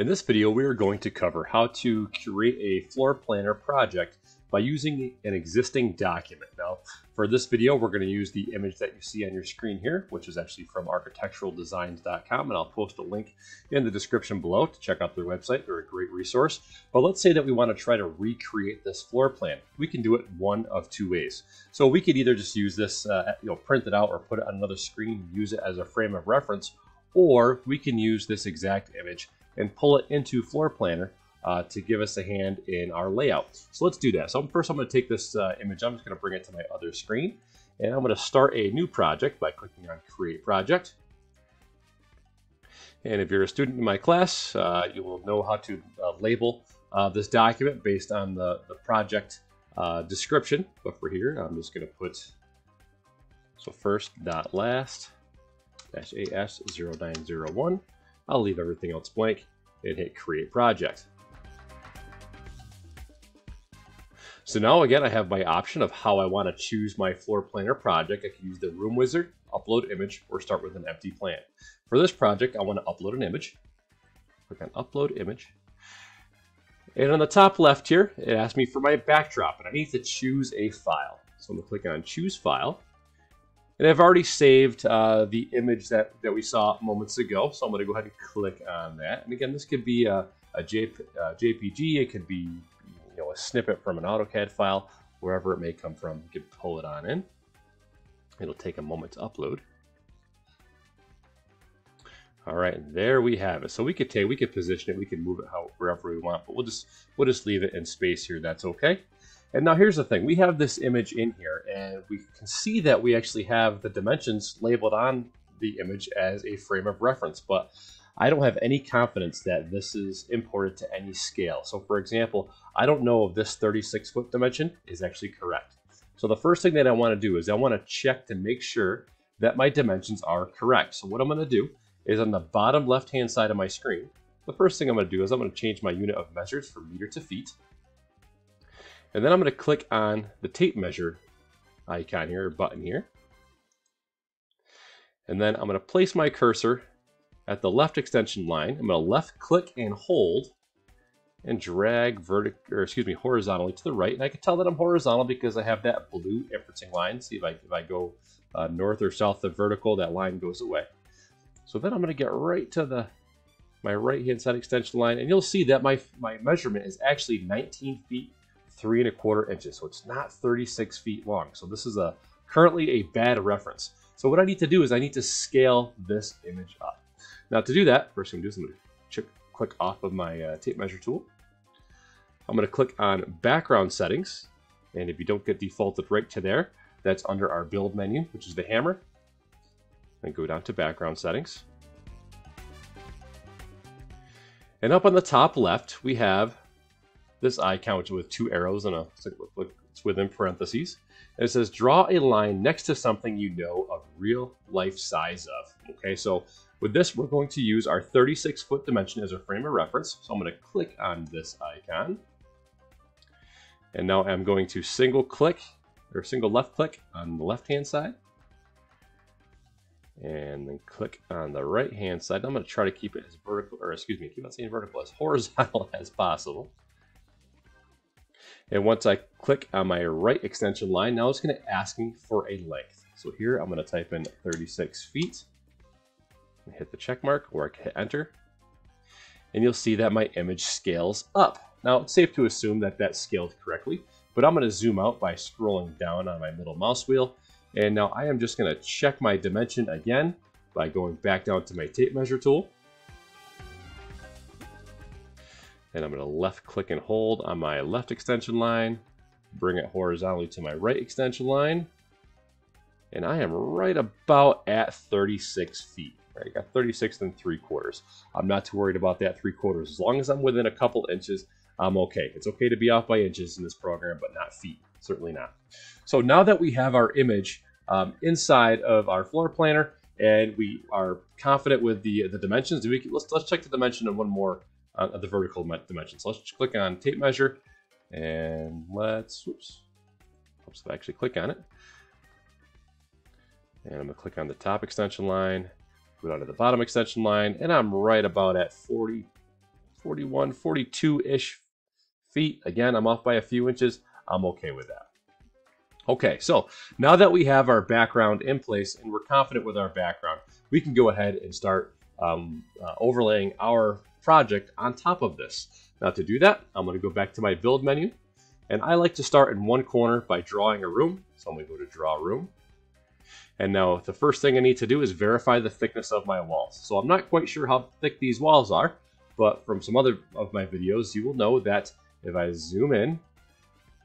In this video, we are going to cover how to create a floor planner project by using an existing document. Now, for this video, we're going to use the image that you see on your screen here, which is actually from architecturaldesigns.com, and I'll post a link in the description below to check out their website. They're a great resource. But let's say that we want to try to recreate this floor plan. We can do it one of two ways. So we could either just use this, uh, you know, print it out or put it on another screen, use it as a frame of reference, or we can use this exact image and pull it into FloorPlanner uh, to give us a hand in our layout. So let's do that. So first I'm going to take this uh, image, I'm just going to bring it to my other screen, and I'm going to start a new project by clicking on Create Project. And if you're a student in my class, uh, you will know how to uh, label uh, this document based on the, the project uh, description. But for here, I'm just going to put, so first dot last dash AS0901. I'll leave everything else blank and hit create project. So now again, I have my option of how I want to choose my floor planner project. I can use the room wizard, upload image, or start with an empty plan. For this project, I want to upload an image. Click on upload image. And on the top left here, it asks me for my backdrop, and I need to choose a file. So I'm going to click on choose file. And I've already saved uh, the image that, that we saw moments ago. So I'm going to go ahead and click on that. And again, this could be a, a JP, uh, JPG. It could be you know, a snippet from an AutoCAD file, wherever it may come from. You can pull it on in. It'll take a moment to upload. All right, there we have it. So we could take, we could position it, we could move it how, wherever we want, but we'll just we'll just leave it in space here. That's okay. And now here's the thing, we have this image in here and we can see that we actually have the dimensions labeled on the image as a frame of reference, but I don't have any confidence that this is imported to any scale. So for example, I don't know if this 36 foot dimension is actually correct. So the first thing that I wanna do is I wanna check to make sure that my dimensions are correct. So what I'm gonna do is on the bottom left-hand side of my screen, the first thing I'm gonna do is I'm gonna change my unit of measures from meter to feet. And then I'm going to click on the tape measure icon here, or button here. And then I'm going to place my cursor at the left extension line. I'm going to left click and hold and drag vertic or excuse me horizontally to the right. And I can tell that I'm horizontal because I have that blue inferencing line. See if I if I go uh, north or south of vertical, that line goes away. So then I'm going to get right to the my right hand side extension line, and you'll see that my my measurement is actually 19 feet three and a quarter inches. So it's not 36 feet long. So this is a currently a bad reference. So what I need to do is I need to scale this image up. Now to do that, first thing I'm going to do is I'm going to click off of my uh, tape measure tool. I'm going to click on background settings. And if you don't get defaulted right to there, that's under our build menu, which is the hammer. And go down to background settings. And up on the top left, we have this icon, which is with two arrows and a it's within parentheses. And it says draw a line next to something you know of real life size of. Okay, so with this, we're going to use our 36 foot dimension as a frame of reference. So I'm going to click on this icon. And now I'm going to single click or single left click on the left hand side. And then click on the right hand side. I'm going to try to keep it as vertical, or excuse me, keep on saying vertical, as horizontal as possible. And once I click on my right extension line, now it's going to ask me for a length. So here I'm going to type in 36 feet, and hit the check mark, or I can hit enter. And you'll see that my image scales up. Now it's safe to assume that that scaled correctly, but I'm going to zoom out by scrolling down on my middle mouse wheel. And now I am just going to check my dimension again by going back down to my tape measure tool. And I'm going to left click and hold on my left extension line, bring it horizontally to my right extension line, and I am right about at 36 feet. Right, I got 36 and three quarters. I'm not too worried about that three quarters. As long as I'm within a couple inches, I'm okay. It's okay to be off by inches in this program, but not feet. Certainly not. So now that we have our image um, inside of our floor planner and we are confident with the the dimensions, we let's let's check the dimension of one more uh, the vertical dimension. So let's just click on tape measure and let's, oops, oops, I actually click on it. And I'm gonna click on the top extension line, go down to the bottom extension line, and I'm right about at 40, 41, 42-ish feet. Again, I'm off by a few inches. I'm okay with that. Okay, so now that we have our background in place and we're confident with our background, we can go ahead and start um, uh, overlaying our project on top of this. Now to do that, I'm going to go back to my build menu and I like to start in one corner by drawing a room. So I'm going to go to draw room. And now the first thing I need to do is verify the thickness of my walls. So I'm not quite sure how thick these walls are, but from some other of my videos, you will know that if I zoom in,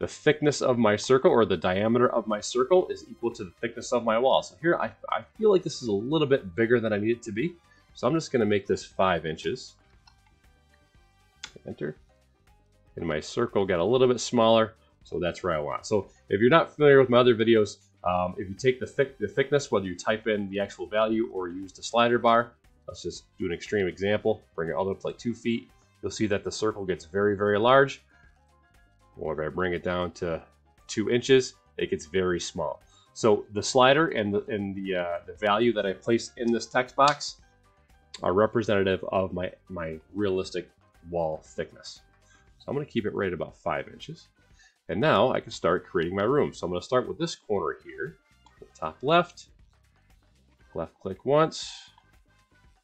the thickness of my circle or the diameter of my circle is equal to the thickness of my wall. So here I, I feel like this is a little bit bigger than I need it to be. So I'm just going to make this 5 inches. Enter. And my circle got a little bit smaller, so that's where I want. So if you're not familiar with my other videos, um, if you take the, thick, the thickness, whether you type in the actual value or use the slider bar, let's just do an extreme example, bring it all the way up to like 2 feet, you'll see that the circle gets very, very large. Or if I bring it down to 2 inches, it gets very small. So the slider and the, and the, uh, the value that I place in this text box are representative of my, my realistic wall thickness. So I'm going to keep it right about 5 inches. And now I can start creating my room. So I'm going to start with this corner here, top left, left click once,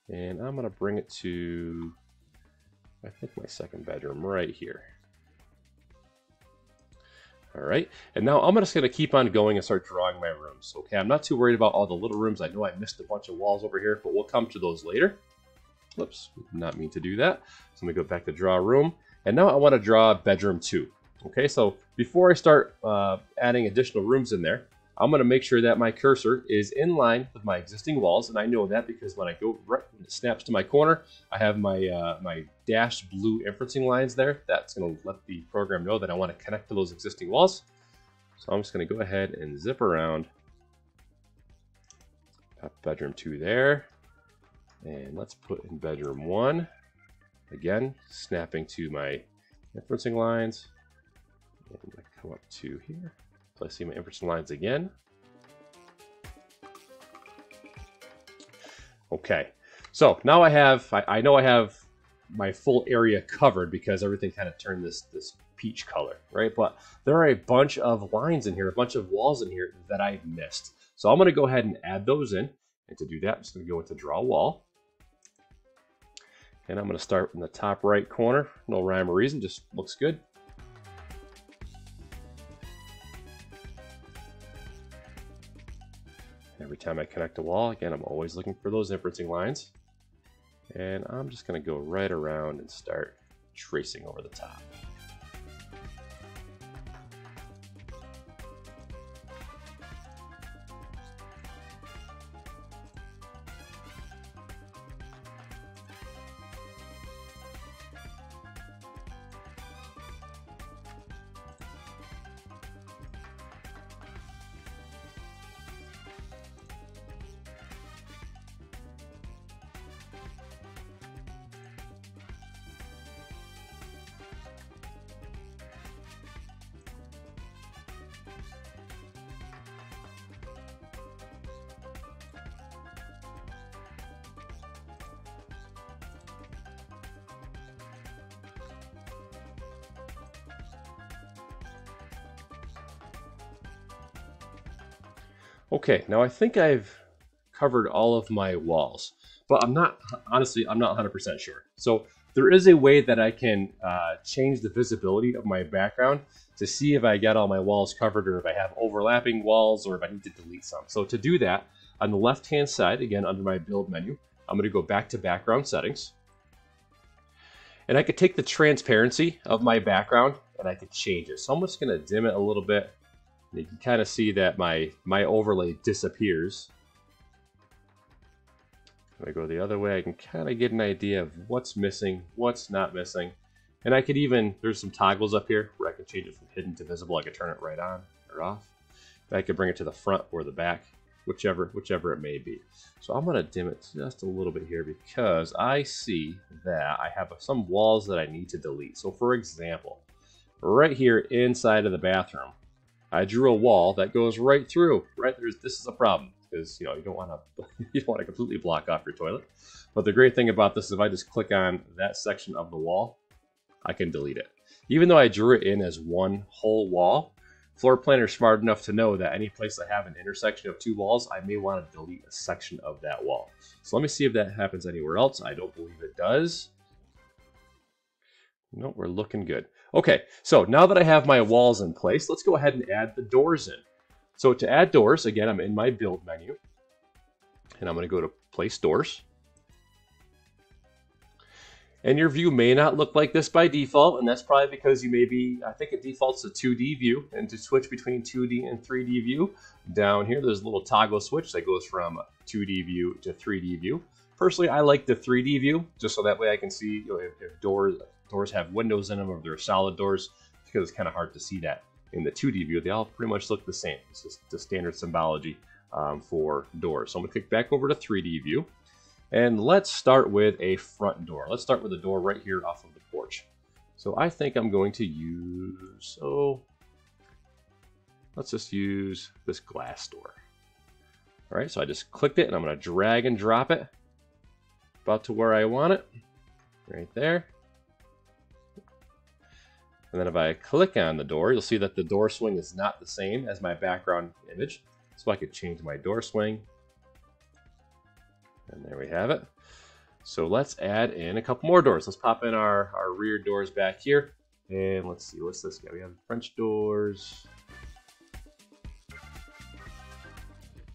and I'm going to bring it to, I think my second bedroom right here. All right, and now I'm just gonna keep on going and start drawing my rooms. Okay, I'm not too worried about all the little rooms. I know I missed a bunch of walls over here, but we'll come to those later. Whoops, not mean to do that. So I'm gonna go back to draw room. And now I wanna draw bedroom two. Okay, so before I start uh, adding additional rooms in there, I'm going to make sure that my cursor is in line with my existing walls, and I know that because when I go right, when it snaps to my corner, I have my uh, my dashed blue inferencing lines there. That's going to let the program know that I want to connect to those existing walls. So I'm just going to go ahead and zip around. bedroom 2 there. And let's put in bedroom 1. Again, snapping to my inferencing lines. And I come up to here. Placing my inferencing lines again. Okay, so now I have, I, I, know I have my full area covered because everything kind of turned this, this peach color, right? But there are a bunch of lines in here, a bunch of walls in here that I've missed. So I'm gonna go ahead and add those in. And to do that, I'm just gonna go into draw wall. And I'm gonna start in the top right corner. No rhyme or reason, just looks good. Every time I connect a wall, again, I'm always looking for those inferencing lines. And I'm just going to go right around and start tracing over the top. Okay, now I think I've covered all of my walls, but I'm not, honestly, I'm not 100% sure. So there is a way that I can uh, change the visibility of my background to see if I got all my walls covered or if I have overlapping walls or if I need to delete some. So to do that, on the left-hand side, again, under my build menu, I'm gonna go back to background settings. And I could take the transparency of my background and I could change it. So I'm just gonna dim it a little bit you can kind of see that my, my overlay disappears. If I go the other way, I can kind of get an idea of what's missing, what's not missing. And I could even, there's some toggles up here where I can change it from hidden to visible. I could turn it right on or off. I could bring it to the front or the back, whichever, whichever it may be. So I'm going to dim it just a little bit here because I see that I have some walls that I need to delete. So for example, right here inside of the bathroom, I drew a wall that goes right through. Right there's this is a problem. because you know you don't want to you don't want to completely block off your toilet. But the great thing about this is if I just click on that section of the wall, I can delete it. Even though I drew it in as one whole wall, FloorPlanner is smart enough to know that any place I have an intersection of two walls, I may want to delete a section of that wall. So let me see if that happens anywhere else. I don't believe it does. No, we're looking good. Okay, so now that I have my walls in place, let's go ahead and add the doors in. So to add doors, again, I'm in my build menu, and I'm going to go to place doors. And your view may not look like this by default, and that's probably because you may be, I think it defaults to 2D view, and to switch between 2D and 3D view, down here there's a little toggle switch that goes from 2D view to 3D view. Personally, I like the 3D view, just so that way I can see you know, if, if doors doors have windows in them or they're solid doors, because it's kind of hard to see that in the 2D view. They all pretty much look the same. It's just the standard symbology um, for doors. So I'm going to click back over to 3D view. And let's start with a front door. Let's start with a door right here off of the porch. So I think I'm going to use, oh, let's just use this glass door. All right, so I just clicked it and I'm gonna drag and drop it about to where I want it, right there. And then if I click on the door, you'll see that the door swing is not the same as my background image. So I could change my door swing and there we have it. So let's add in a couple more doors. Let's pop in our, our rear doors back here. And let's see, what's this guy? We have French doors.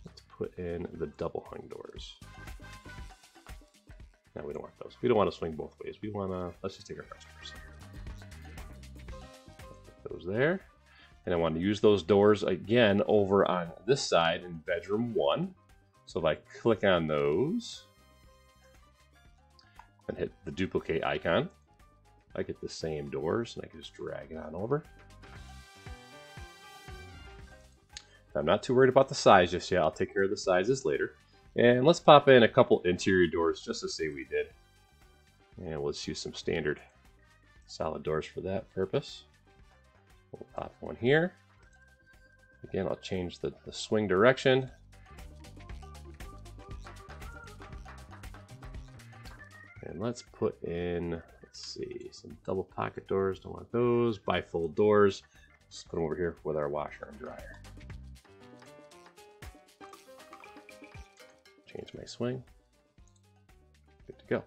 Let's put in the double hung doors. No, we don't want those. We don't want to swing both ways. We want to, let's just take our French doors. Those there. And I want to use those doors again over on this side in bedroom one. So if I click on those and hit the duplicate icon, I get the same doors and I can just drag it on over. I'm not too worried about the size just yet. I'll take care of the sizes later. And let's pop in a couple interior doors just to say we did. And let's use some standard solid doors for that purpose. We'll pop one here. Again, I'll change the, the swing direction. And let's put in, let's see, some double pocket doors. Don't want those. Bifold doors. Just put them over here with our washer and dryer. Change my swing. Go.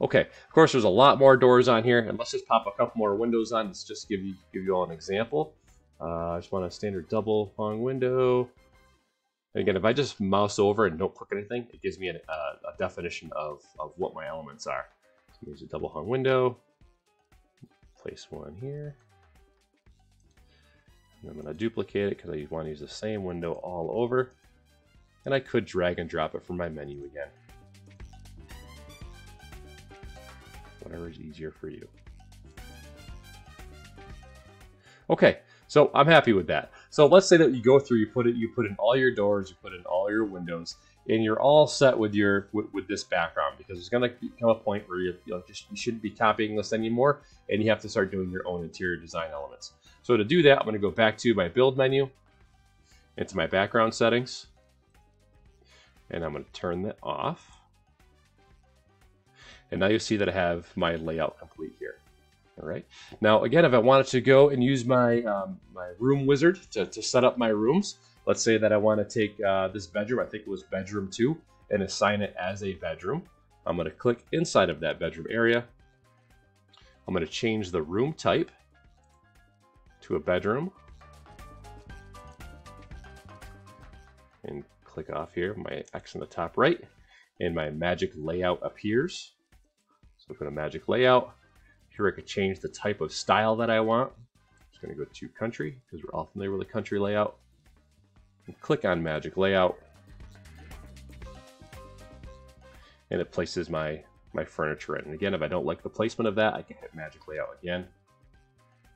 Okay, of course there's a lot more doors on here, and let's just pop a couple more windows on. Let's just give you give you all an example. Uh, I just want a standard double long window. And again, if I just mouse over and don't click anything, it gives me an, uh, a definition of, of what my elements are. So use a double hung window, place one here. And I'm going to duplicate it because I want to use the same window all over. And I could drag and drop it from my menu again. Whatever is easier for you. Okay, so I'm happy with that. So let's say that you go through, you put it, you put in all your doors, you put in all your windows, and you're all set with your with, with this background because there's going to come a point where you, you, just, you shouldn't be copying this anymore, and you have to start doing your own interior design elements. So to do that, I'm going to go back to my build menu, into my background settings, and I'm going to turn that off. And now you see that I have my layout complete here. All right. Now, again, if I wanted to go and use my um, my room wizard to, to set up my rooms, let's say that I want to take uh, this bedroom, I think it was bedroom two, and assign it as a bedroom. I'm going to click inside of that bedroom area. I'm going to change the room type to a bedroom. And click off here, my X in the top right, and my magic layout appears. So go to magic layout, here I could change the type of style that I want. I'm just going to go to country because we're all familiar with the country layout. And click on magic layout. And it places my, my furniture in. And again, if I don't like the placement of that, I can hit magic layout again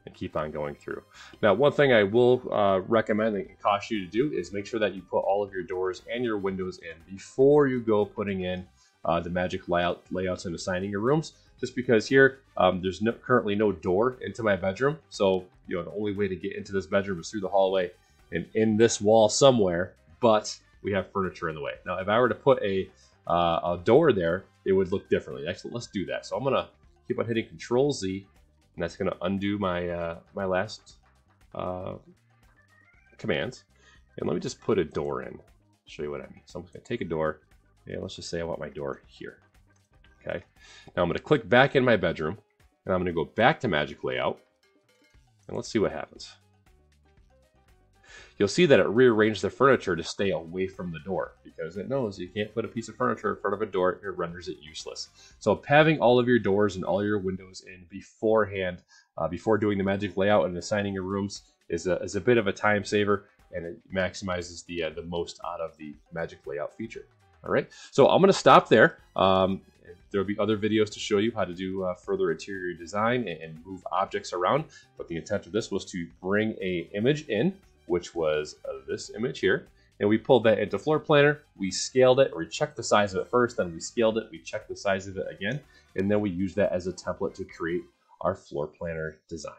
and keep on going through. Now, one thing I will uh, recommend and caution you to do is make sure that you put all of your doors and your windows in before you go putting in uh, the magic layout layouts and assigning your rooms just because here um, there's no, currently no door into my bedroom. So, you know, the only way to get into this bedroom is through the hallway and in this wall somewhere. But we have furniture in the way. Now, if I were to put a, uh, a door there, it would look differently. Actually, let's do that. So I'm gonna keep on hitting Control Z, and that's gonna undo my uh, my last uh, commands. And let me just put a door in. Show you what I mean. So I'm gonna take a door, and let's just say I want my door here. Okay. Now I'm gonna click back in my bedroom, and I'm gonna go back to Magic Layout, and let's see what happens you'll see that it rearranged the furniture to stay away from the door because it knows you can't put a piece of furniture in front of a door, it renders it useless. So having all of your doors and all your windows in beforehand, uh, before doing the magic layout and assigning your rooms is a, is a bit of a time saver and it maximizes the, uh, the most out of the magic layout feature. All right, so I'm gonna stop there. Um, There'll be other videos to show you how to do uh, further interior design and, and, move objects around. But the intent of this was to bring a image in which was uh, this image here. And we pulled that into FloorPlanner. We scaled it, we checked the size of it first, then we scaled it, we checked the size of it again, and then we used that as a template to create our floor planner design.